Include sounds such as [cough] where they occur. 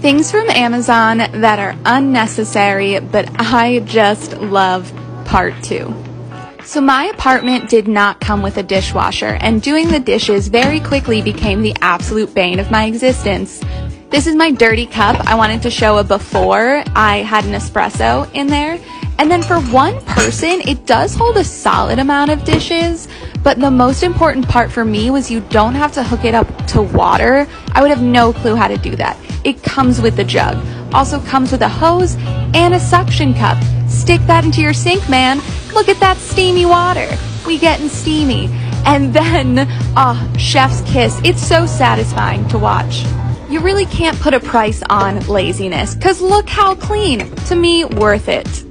Things from Amazon that are unnecessary, but I just love part two. So my apartment did not come with a dishwasher, and doing the dishes very quickly became the absolute bane of my existence. This is my dirty cup. I wanted to show a before. I had an espresso in there. And then for one person, it does hold a solid amount of dishes, but the most important part for me was you don't have to hook it up to water. I would have no clue how to do that. It comes with the jug. Also comes with a hose and a suction cup. Stick that into your sink, man. Look at that steamy water. We getting steamy. And then, [laughs] ah, oh, chef's kiss. It's so satisfying to watch. You really can't put a price on laziness, cause look how clean. To me, worth it.